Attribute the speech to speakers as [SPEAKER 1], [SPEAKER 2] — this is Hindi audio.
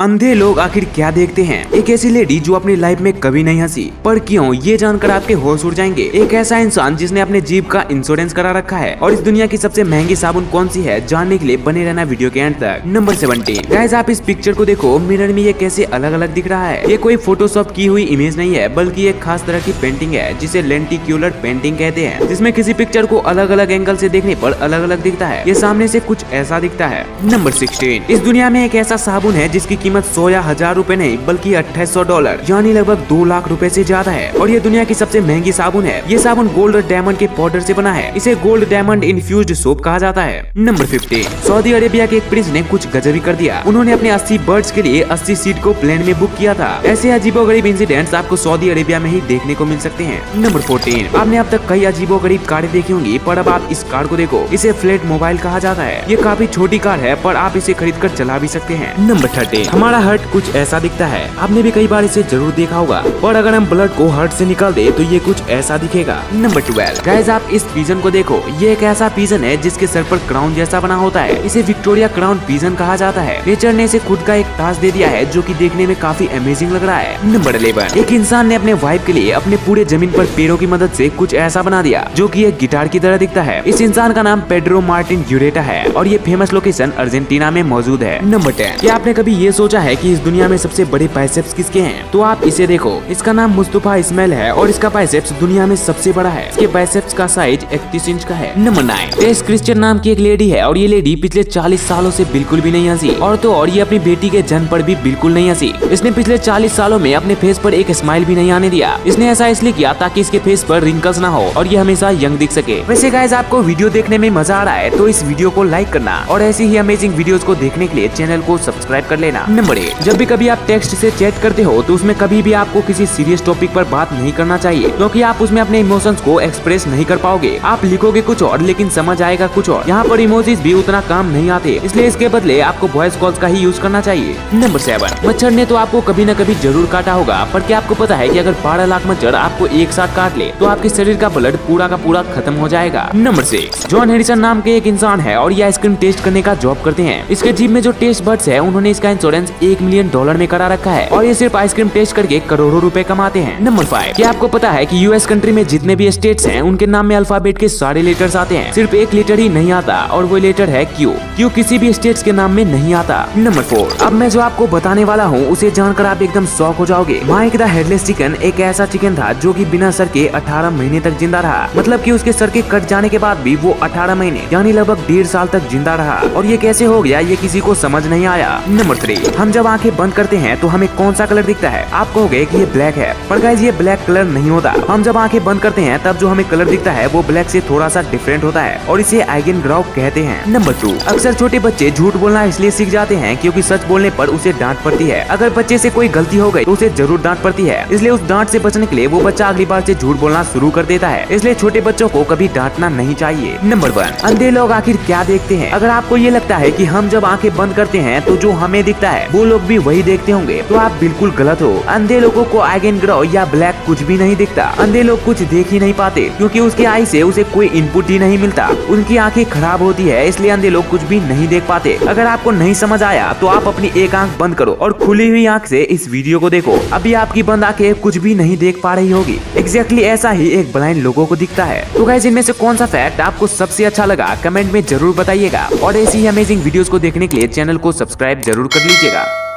[SPEAKER 1] अंधे लोग आखिर क्या देखते हैं? एक ऐसी लेडी जो अपनी लाइफ में कभी नहीं हँसी। पर क्यों? ये जानकर आपके होश उड़ जाएँगे। एक ऐसा इंसान जिसने अपने जीप का इंश्योरेंस करा रखा है। और इस दुनिया की सबसे महँगी साबुन कौन सी है? जानने के लिए बने रहना वीडियो के एंड तक। नंबर सेवनटीन गाइज़ आप इस पिक्चर को देखो। मिरर में ये कैसे अलग अलग दिख रहा है? ये कोई फोटोशॉप की हुई इमेज नहीं है, बल्कि एक खास तरह की पेंटिंग है, जिसे लेंटिक्यूलर पेंटिंग कहते हैं। जिसमें किसी पिक्चर को अलग अलग एंगल से देखने पर अलग अलग दिखता है। ये सामने से कुछ ऐसा दिखता है। नंबर सिक्सटीन इस दुनिया में एक ऐसा साबुन है जिसकी कीमत सौ या हज़ार रूपए नहीं, बल्कि अट्ठाईस सौ डॉलर, यानी लगभग दो लाख रूपए ऐसी ज़्यादा है। और ये दुनिया की सबसे महँगी साबुन है। ये साबुन गोल्ड और डायमंड के पाउडर ऐसी बना है। इसे गोल्ड डायमंड इन्फ्यूज सोप कहा जाता है। नंबर फिफ्टीन, सऊदी अरेबिया के एक प्रिंस ने कुछ गजब कर दिया। उन्होंने अपने अस्सी बर्ड्स के लिए अस्सी सीट को प्लेन में बुक किया था। ऐसे अजीबो गरीब इंसिडेंट्स आपको सऊदी अरेबिया में ही देखने को मिल सकते हैं। नंबर फोर्टीन, आपने अब तक कई अजीबो गरीब कारें देखी होंगी, पर अब आप इस कार को देखो। इसे फ्लैट मोबाइल कहा जाता है। ये काफ़ी छोटी कार है, पर आप इसे खरीद कर चला भी सकते हैं। नंबर थर्टीन हमारा हर्ट कुछ ऐसा दिखता है। आपने भी कई बार इसे ज़रूर देखा होगा। और अगर हम ब्लड को हर्ट से निकाल दे तो ये कुछ ऐसा दिखेगा। नंबर ट्वेल्व गाइज़ आप इस पीजन को देखो। ये एक ऐसा पीजन है, जिसके सर पर क्राउन जैसा बना होता है। इसे विक्टोरिया क्राउन पीजन कहा जाता है। नेचर ने इसे खुद का एक ताज दे दिया है, जो की देखने में काफ़ी अमेजिंग लग रहा है। नंबर इलेवन एक इंसान ने अपने वाइफ के लिए अपने पूरे ज़मीन पर पेड़ों की मदद से कुछ ऐसा बना दिया, जो की एक गिटार की तरह दिखता है। इस इंसान का नाम पेड्रो मार्टिन यूरेटा है, और ये फ़ेमस लोकेशन अर्जेंटीना में मौजूद है। नंबर टेन क्या आपने कभी ये सोचा है कि इस दुनिया में सबसे बड़े बाइसेप्स किसके हैं? तो आप इसे देखो। इसका नाम मुस्तफ़ा इस्माइल है और इसका बाइसेप्स दुनिया में सबसे बड़ा है। इसके बाइसेप्स का साइज़ इकतीस इंच का है। नंबर नाइन टेस क्रिश्चियन नाम की एक लेडी है और ये लेडी पिछले चालीस सालों ऐसी बिल्कुल भी नहीं हँसी। और तो और ये अपनी बेटी के जन्म आरोप भी बिल्कुल नहीं हँसी। इसने पिछले चालीस सालों में अपने फेस आरोप एक स्माइल भी नहीं आने दिया। इसने ऐसा इसलिए किया ताकि इसके फेस पर रिंकल्स ना हो और ये हमेशा यंग दिख सके। वैसे गाइज़ आपको वीडियो देखने में मज़ा आ रहा है तो इस वीडियो को लाइक करना। और ऐसी ही अमेजिंग वीडियोस को देखने के लिए चैनल को सब्सक्राइब कर लेना। नंबर एट जब भी कभी आप टेक्स्ट से चैट करते हो तो उसमें कभी भी आपको किसी सीरियस टॉपिक पर बात नहीं करना चाहिए, क्योंकि आप उसमें अपने इमोशंस को एक्सप्रेस नहीं कर पाओगे। आप लिखोगे कुछ और, लेकिन समझ आएगा कुछ और। यहाँ पर इमोजीज भी उतना काम नहीं आते, इसलिए इसके बदले आपको वॉइस कॉल्स का ही यूज़ करना चाहिए। नंबर सेवन मच्छर ने तो आपको कभी न कभी ज़रूर काटा होगा, पर क्या आपको पता है की अगर बारह लाख मच्छर आपको एक साथ काट ले तो आपके शरीर का ब्लड पूरा का पूरा खत्म हो जाएगा। नंबर सिक्स जॉन हेरिसन नाम के एक इंसान है और ये आइसक्रीम टेस्ट करने का जॉब करते हैं। इसके जीप में जो टेस्ट बर्ड्स है, उन्होंने इसका इंश्योरेंस एक मिलियन डॉलर में करा रखा है और ये सिर्फ़ आइसक्रीम टेस्ट करके करोड़ों रुपए कमाते हैं। नंबर फाइव क्या आपको पता है कि यूएस कंट्री में जितने भी स्टेट्स हैं, उनके नाम में अल्फ़ाबेट के सारे लेटर्स आते हैं। सिर्फ़ एक लेटर ही नहीं आता और वो लेटर है क्यू क्यू किसी भी स्टेट्स के नाम में नहीं आता। नंबर फोर अब मैं जो आपको बताने वाला हूँ, उसे जानकर आप एकदम शौक हो जाओगे। माइक द हेडलेस चिकन एक ऐसा चिकन था जो की बिना सर के अठारह महीने तक ज़िंदा रहा। मतलब की उसके सर के कट जाने के बाद भी वो अठारह महीने, यानी लगभग डेढ़ साल तक ज़िंदा रहा। और ये कैसे हो गया, ये किसी को समझ नहीं आया। नंबर थ्री हम जब आँखें बंद करते हैं तो हमें कौन सा कलर दिखता है? आप कहोगे कि ये ब्लैक है। पर गाइज़ ये ब्लैक कलर नहीं होता। हम जब आँखें बंद करते हैं, तब जो हमें कलर दिखता है, वो ब्लैक से थोड़ा सा डिफरेंट होता है। और इसे आइगन ग्राउ कहते हैं। नंबर टू अक्सर छोटे बच्चे झूठ बोलना इसलिए सीख जाते हैं क्योंकि सच बोलने पर उसे डांट पड़ती है। अगर बच्चे से कोई गलती हो गई तो उसे ज़रूर डांट पड़ती है। इसलिए उस डांट से बचने के लिए वो बच्चा अगली बार से झूठ बोलना शुरू कर देता है। इसलिए छोटे बच्चों को कभी डांटना नहीं चाहिए। नंबर वन अंधे लोग आखिर क्या देखते हैं? अगर आपको ये लगता है की हम जब आँखें बंद करते हैं तो जो हमें दिखता है वो लोग भी वही देखते होंगे। तो आप बिल्कुल गलत हो। अंधे लोगों को आइगन ग्रो या ब्लैक कुछ भी नहीं दिखता। अंधे लोग कुछ देख ही नहीं पाते, क्योंकि उसकी आई से उसे कोई इनपुट ही नहीं मिलता। उनकी आँखें खराब होती है, इसलिए अंधे लोग कुछ भी नहीं देख पाते। अगर आपको नहीं समझ आया तो आप अपनी एक आँख बंद करो और खुली हुई आँख से इस वीडियो को देखो। अभी आपकी बंद आँखें कुछ भी नहीं देख पा रही होगी। एग्जैक्टली ऐसा ही एक ब्लाइंड लोगों को दिखता है। तो गाइस इनमें से कौन सा फैक्ट आपको सबसे अच्छा लगा? कमेंट में ज़रूर बताइएगा। और ऐसी ही अमेजिंग वीडियोस को देखने के लिए चैनल को सब्सक्राइब ज़रूर कर llega.